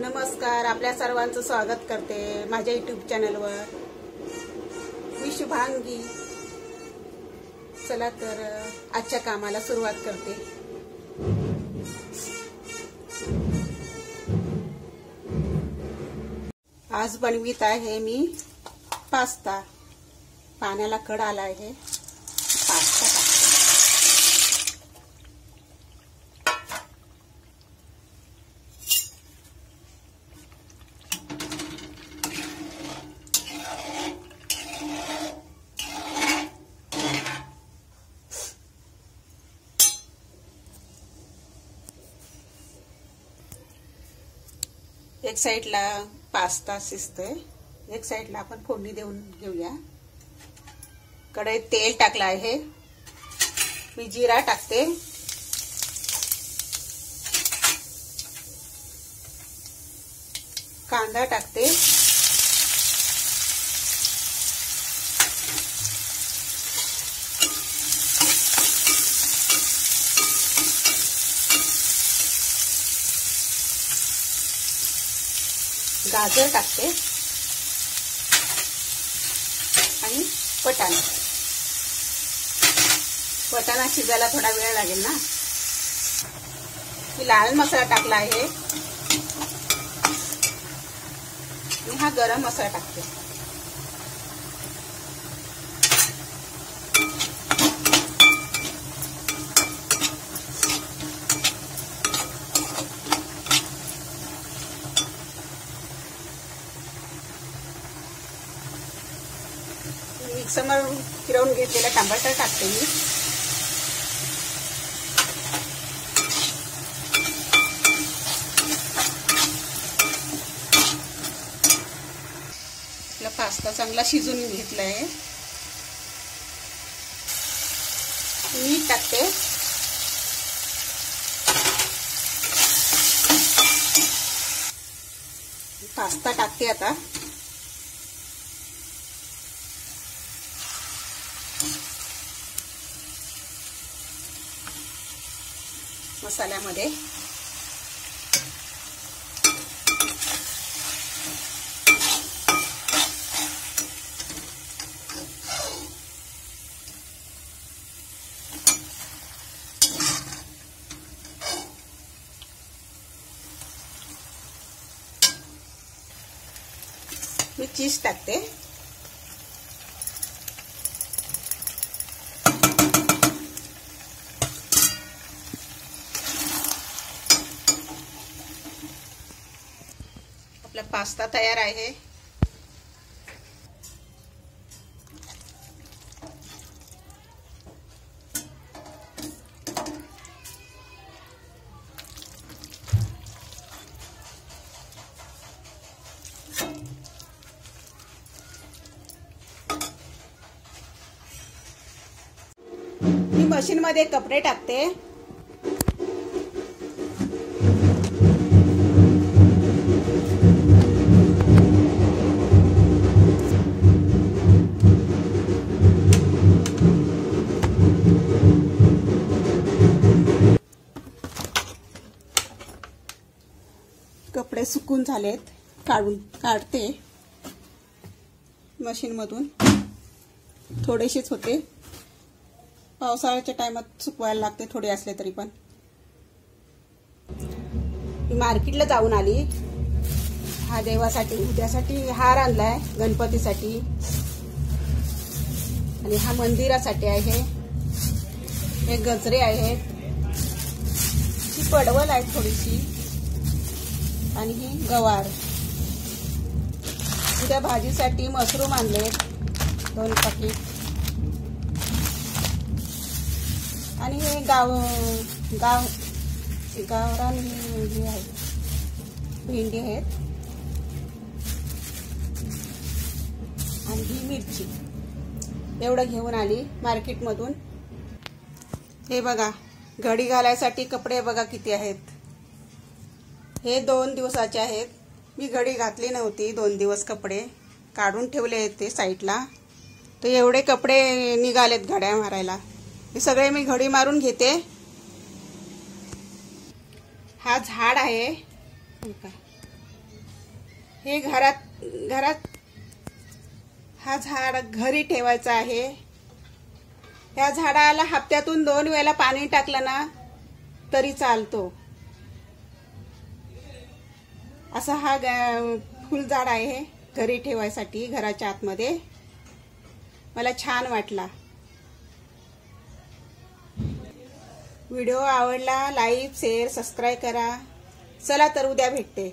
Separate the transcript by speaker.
Speaker 1: नमस्कार आपल्या सर्वांचं स्वागत करते माझ्या युट्यूब चॅनलवर मी शुभांगी. चला तर आजच्या कामाला सुरुवात करते. आज बनवित आहे मी पास्ता. पाण्याला कड आला आहे पास्ता टाकते एक साईडला पास्ता शिजतोय. एक साईडला आपण फोडणी देऊन घेऊया. कढईत तेल टाकलं आहे. मी जिरा टाकते. कांदा टाकते. गाजर टाकते. आणि वटाणा. वटाणा शिजायला थोडा वेळ लागेल ना? मी लाल मसाला टाकला आहे. आणि हा गरम मसाला टाकते. मिक्सरवर फिरवून घेतलेला टमाटर टाकते मी. आपला पास्ता चांगला शिजून घेतला आहे मीठ टाकते. पास्ता टाकते आता. मसाल्यामध्ये. मी चीज टाकते. आपला पास्ता तयार आहे. मी मशीन मध्ये कपडे टाकते. सुकून झालेत. काढून काढते. मशीनमधून थोडेसेच होते. पावसाळ्याच्या टायमात सुकवायला लागते थोडे असले तरी पण. मार्केटला जाऊन आली. हा देवासाठी उद्यासाठी हार आणलाय गणपतीसाठी. आणि हा मंदिरासाठी आहे. हे गजरे आहेत. ही पडवल आहे थोडीशी. आणि ही गवार. उद्या भाजीसाठी मशरूम आणले. दोन पाकिट. आणि हे गाव गाव गावरान ही आहे. भेंडी आहेत. आणि ही मिरची. एवढं घेऊन आली मार्केटमधून. हे बघा घडी घालायसाठी कपडे बघा किती आहेत. हे दोन दिवसाचे आहेत. मी घडी घातली नव्हती दोन दिवस कपडे काढून ठेवले आहेत ते साईडला. तर एवढे कपडे निघालेत घड्या मारायला. हे सगळे मी घडी मारून घेते. हा झाड आहे. हे हे घरात घरात हा झाड घरी ठेवायचा आहे. त्या झाडाला हप्त्यातून दोन वेळेला पाणी टाकलं ना तरी चालतो. असा हा फुलझाड आहे घरी ठेवायसाठी घराच्या आतमध्ये. मला छान वाटला. व्हिडिओ आवडला लाईक शेअर सबस्क्राईब करा. चला तर उद्या भेटते.